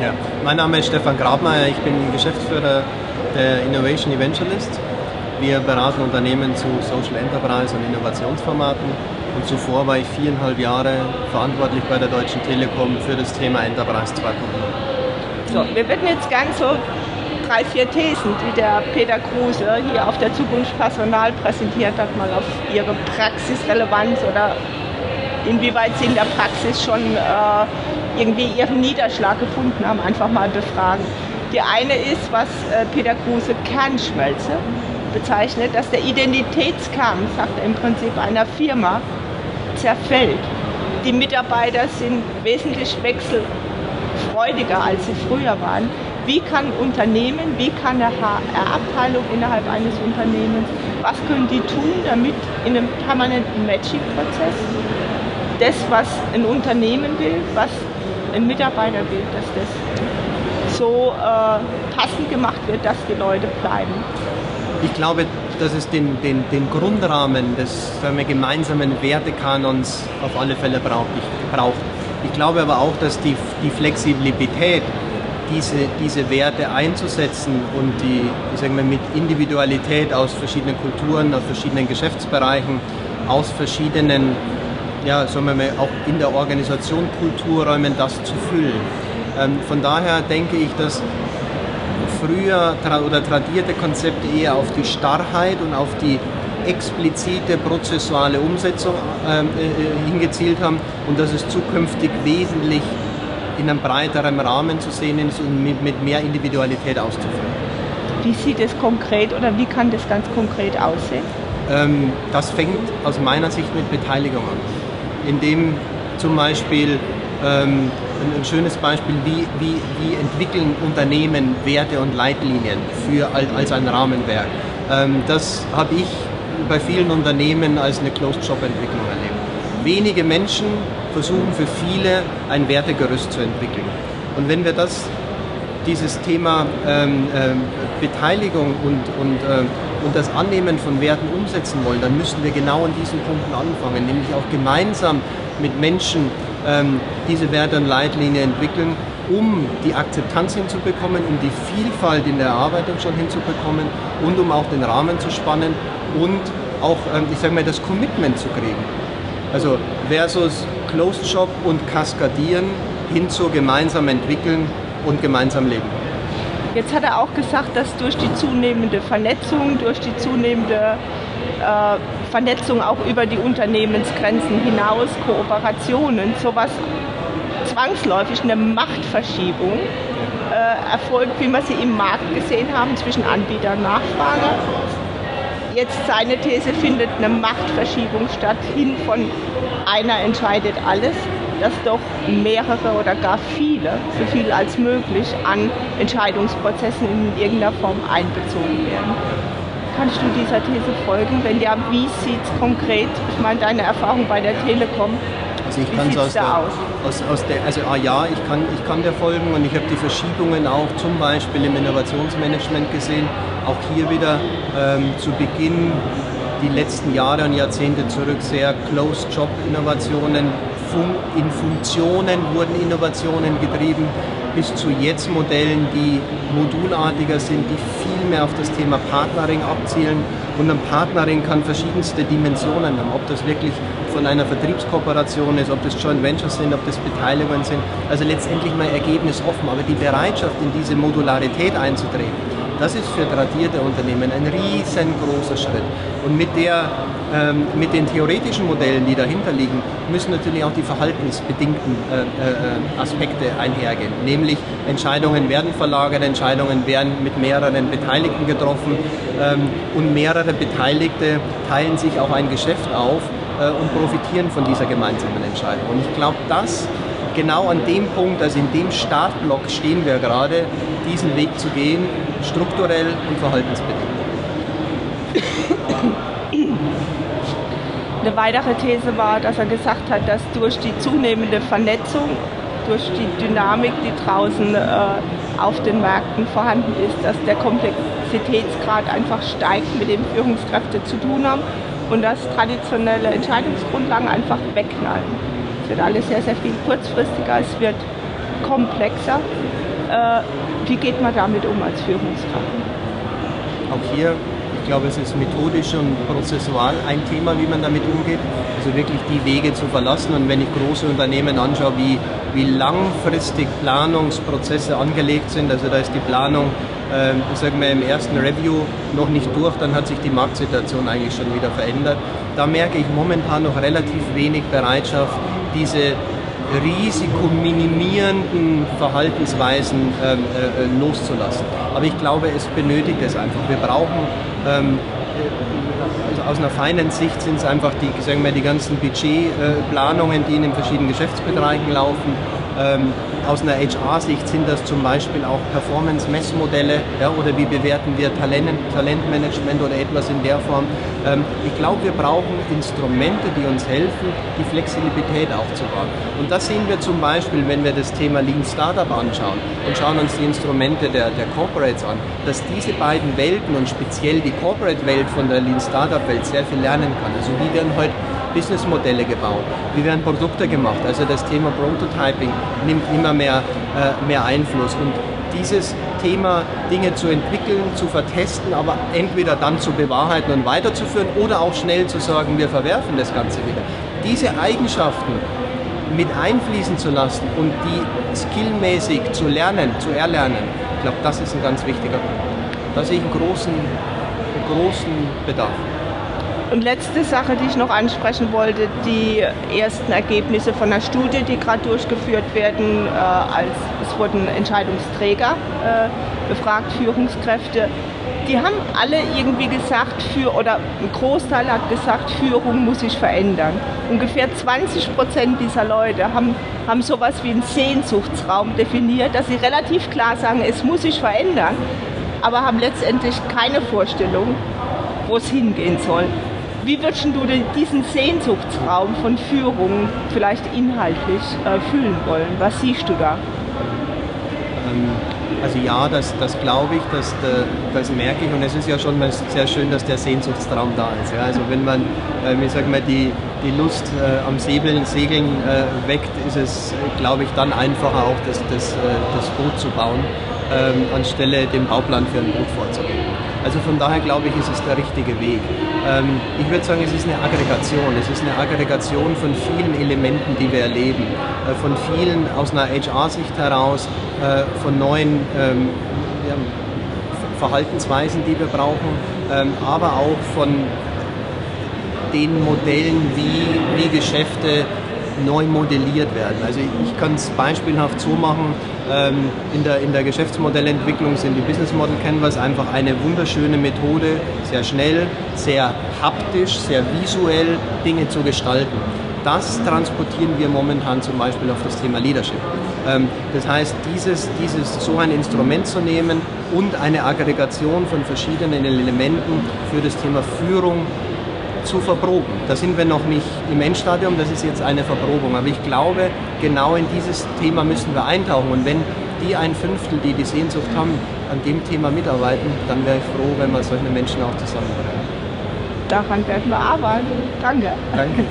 Ja, mein Name ist Stefan Grabmeier, ich bin Geschäftsführer der Innovation Evangelist. Wir beraten Unternehmen zu Social Enterprise und Innovationsformaten und zuvor war ich viereinhalb Jahre verantwortlich bei der Deutschen Telekom für das Thema Enterprise 2.0. So, wir würden jetzt gerne so drei, vier Thesen, die der Peter Kruse hier auf der Zukunft Personal präsentiert hat, mal auf ihre Praxisrelevanz oder inwieweit sie in der Praxis schon äh, irgendwie ihren Niederschlag gefunden haben, einfach mal befragen. Die eine ist, was äh, Peter Kruse Kernschmelze bezeichnet, dass der Identitätskern, sagt er im Prinzip, einer Firma zerfällt. Die Mitarbeiter sind wesentlich wechselfreudiger, als sie früher waren. Wie kann Unternehmen, wie kann eine HR-Abteilung innerhalb eines Unternehmens, was können die tun, damit in einem permanenten Matching-Prozess das, was ein Unternehmen will, was ein Mitarbeiter will, dass das so äh, passend gemacht wird, dass die Leute bleiben. Ich glaube, dass es den, den, den Grundrahmen des wir, gemeinsamen Wertekanons auf alle Fälle braucht. Ich, braucht. ich glaube aber auch, dass die, die Flexibilität, diese, diese Werte einzusetzen und die ich sage mal, mit Individualität aus verschiedenen Kulturen, aus verschiedenen Geschäftsbereichen, aus verschiedenen, ja, sagen wir mal, auch in der Organisation Kulturräumen das zu füllen. Ähm, von daher denke ich, dass früher oder tradierte Konzepte eher auf die Starrheit und auf die explizite prozessuale Umsetzung ähm, äh, äh, hingezielt haben und dass es zukünftig wesentlich in einem breiteren Rahmen zu sehen ist und mit, mit mehr Individualität auszuführen. Wie sieht es konkret oder wie kann das ganz konkret aussehen? Ähm, das fängt aus meiner Sicht mit Beteiligung an, indem zum Beispiel ähm, ein, schönes Beispiel, wie, wie, wie entwickeln Unternehmen Werte und Leitlinien für, als ein Rahmenwerk. Ähm, das habe ich bei vielen Unternehmen als eine Closed-Shop-Entwicklung erlebt. Wenige Menschen versuchen für viele ein Wertegerüst zu entwickeln. Und wenn wir das, dieses Thema ähm, ähm, Beteiligung und, und, äh, und das Annehmen von Werten umsetzen wollen, dann müssen wir genau an diesen Punkten anfangen, nämlich auch gemeinsam mit Menschen ähm, diese Werte und Leitlinien entwickeln, um die Akzeptanz hinzubekommen, um die Vielfalt in der Erarbeitung schon hinzubekommen und um auch den Rahmen zu spannen und auch, ähm, ich sage mal, das Commitment zu kriegen. Also versus Closed Shop und Kaskadieren hin zu gemeinsam entwickeln und gemeinsam leben. Jetzt hat er auch gesagt, dass durch die zunehmende Vernetzung, durch die zunehmende äh, Vernetzung auch über die Unternehmensgrenzen hinaus, Kooperationen, sowas zwangsläufig eine Machtverschiebung äh, erfolgt, wie wir sie im Markt gesehen haben zwischen Anbieter und Nachfrage. Jetzt seine These findet eine Machtverschiebung statt, hin von einer entscheidet alles, dass doch mehrere oder gar viele, so viel als möglich, an Entscheidungsprozessen in irgendeiner Form einbezogen werden. Kannst du dieser These folgen? Wenn ja, wie sieht es konkret, ich meine, deine Erfahrung bei der Telekom, also ich kann aus, der, aus? Aus, aus der, also ah, ja, ich kann, ich kann der folgen und ich habe die Verschiebungen auch zum Beispiel im Innovationsmanagement gesehen. Auch hier wieder ähm, zu Beginn die letzten Jahre und Jahrzehnte zurück sehr Closed-Job-Innovationen. In Funktionen wurden Innovationen getrieben bis zu jetzt Modellen, die modulartiger sind, die viel mehr auf das Thema Partnering abzielen. Und ein Partnering kann verschiedenste Dimensionen haben, ob das wirklich von einer Vertriebskooperation ist, ob das Joint Ventures sind, ob das Beteiligungen sind. Also letztendlich mal Ergebnis offen. Aber die Bereitschaft, in diese Modularität einzutreten, das ist für tradierte Unternehmen ein riesengroßer Schritt. Und mit, der, ähm, mit den theoretischen Modellen, die dahinter liegen, müssen natürlich auch die verhaltensbedingten äh, äh, Aspekte einhergehen. Nämlich Entscheidungen werden verlagert, Entscheidungen werden mit mehreren Beteiligten getroffen ähm, und mehrere Beteiligte teilen sich auch ein Geschäft auf äh, und profitieren von dieser gemeinsamen Entscheidung. Und ich glaube, das genau an dem Punkt, also in dem Startblock stehen wir gerade, diesen Weg zu gehen, strukturell und verhaltensbedingt. Eine weitere These war, dass er gesagt hat, dass durch die zunehmende Vernetzung, durch die Dynamik, die draußen äh, auf den Märkten vorhanden ist, dass der Komplexitätsgrad einfach steigt, mit dem Führungskräfte zu tun haben und dass traditionelle Entscheidungsgrundlagen einfach wegknallen. Es wird alles sehr, sehr viel kurzfristiger, es wird komplexer Äh, wie geht man damit um als Führungskraft? Auch hier ich glaube, es ist methodisch und prozessual ein Thema, wie man damit umgeht. Also wirklich die Wege zu verlassen. Und wenn ich große Unternehmen anschaue, wie, wie langfristig Planungsprozesse angelegt sind, also da ist die Planung, äh, sagen wir, im ersten Review noch nicht durch, dann hat sich die Marktsituation eigentlich schon wieder verändert. Da merke ich momentan noch relativ wenig Bereitschaft, diese risikominimierenden Verhaltensweisen ähm, äh, äh, loszulassen. Aber ich glaube, es benötigt es einfach. Wir brauchen ähm, also aus einer Finance-Sicht sind es einfach die, sagen wir, die ganzen Budgetplanungen, die in den verschiedenen Geschäftsbereichen laufen. Ähm, aus einer HR-Sicht sind das zum Beispiel auch Performance-Messmodelle ja, oder wie bewerten wir Talent, Talentmanagement oder etwas in der Form. Ähm, ich glaube, wir brauchen Instrumente, die uns helfen, die Flexibilität aufzubauen. Und das sehen wir zum Beispiel, wenn wir das Thema Lean Startup anschauen und schauen uns die Instrumente der, der Corporates an, dass diese beiden Welten und speziell die Corporate-Welt von der Lean Startup-Welt sehr viel lernen kann. Also wie werden heute Businessmodelle gebaut, wie werden Produkte gemacht. Also das Thema Prototyping nimmt immer mehr, äh, mehr Einfluss. Und dieses Thema, Dinge zu entwickeln, zu vertesten, aber entweder dann zu bewahrheiten und weiterzuführen oder auch schnell zu sagen, wir verwerfen das Ganze wieder. Diese Eigenschaften mit einfließen zu lassen und die skillmäßig zu lernen, zu erlernen, ich glaube, das ist ein ganz wichtiger Punkt. Da sehe ich einen großen, einen großen Bedarf. Und letzte Sache, die ich noch ansprechen wollte, die ersten Ergebnisse von einer Studie, die gerade durchgeführt werden, äh, als es wurden Entscheidungsträger äh, befragt, Führungskräfte. Die haben alle irgendwie gesagt, für, oder ein Großteil hat gesagt, Führung muss sich verändern. Ungefähr 20 Prozent dieser Leute haben, haben sowas wie einen Sehnsuchtsraum definiert, dass sie relativ klar sagen, es muss sich verändern, aber haben letztendlich keine Vorstellung, wo es hingehen soll. Wie würdest du diesen Sehnsuchtsraum von Führung vielleicht inhaltlich äh, fühlen wollen? Was siehst du da? Ähm, also ja, das, das glaube ich, das, das merke ich und es ist ja schon sehr schön, dass der Sehnsuchtstraum da ist. Ja? Also wenn man, äh, ich sag mal, die, die Lust äh, am Segeln, Segeln äh, weckt, ist es, glaube ich, dann einfacher auch das, das, äh, das Boot zu bauen, ähm, anstelle den Bauplan für ein Boot vorzugeben. Also von daher glaube ich, ist es der richtige Weg. Ähm, ich würde sagen, es ist eine Aggregation. Es ist eine Aggregation von vielen Elementen, die wir erleben. Äh, von vielen aus einer HR-Sicht heraus, äh, von neuen ähm, Verhaltensweisen, die wir brauchen, ähm, aber auch von den Modellen, wie, wie Geschäfte neu modelliert werden. Also ich kann es beispielhaft so machen, ähm, in, der, in der Geschäftsmodellentwicklung sind die Business Model Canvas einfach eine wunderschöne Methode, sehr schnell, sehr haptisch, sehr visuell Dinge zu gestalten. Das transportieren wir momentan zum Beispiel auf das Thema Leadership. Ähm, das heißt, dieses, dieses so ein Instrument zu nehmen und eine Aggregation von verschiedenen Elementen für das Thema Führung zu verproben. Da sind wir noch nicht im Endstadium, das ist jetzt eine Verprobung. Aber ich glaube, genau in dieses Thema müssen wir eintauchen. Und wenn die ein Fünftel, die die Sehnsucht haben, an dem Thema mitarbeiten, dann wäre ich froh, wenn wir solche Menschen auch zusammenbringen. Daran werden wir arbeiten. Danke. Danke.